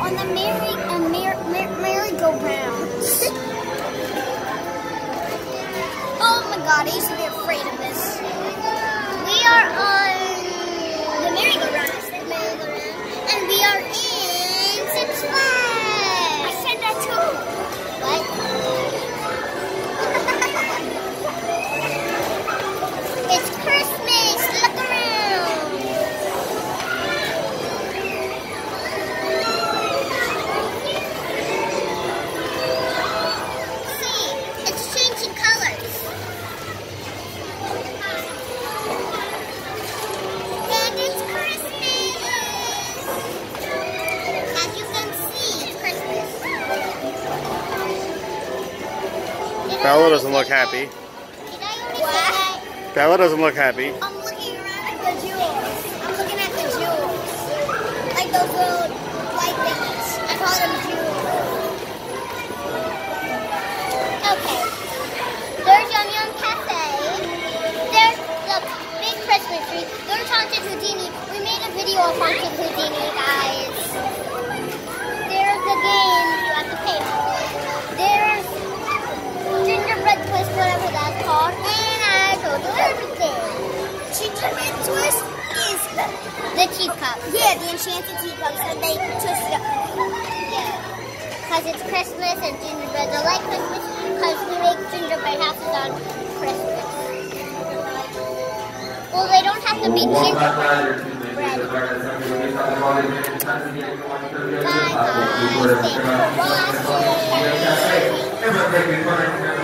on the merry uh, mer- mer- merry-go-round. oh my god, I used to be afraid of this. Bella doesn't look happy. Bella doesn't look happy. I'm looking at the jewels. I'm looking at the jewels. Like those little white things. I call them jewels. Okay. There's Yum Yum Cafe. There's the big Christmas tree. There's Haunted Houdini. We made a video of Haunted Houdini, guys. The teacup. Yeah, the enchanted teacup. So they twist it up. Yeah. Because it's Christmas and gingerbread are like Christmas because we make gingerbread houses on Christmas. Well, they don't have to be gingerbread. Bye, guys. Thanks for watching.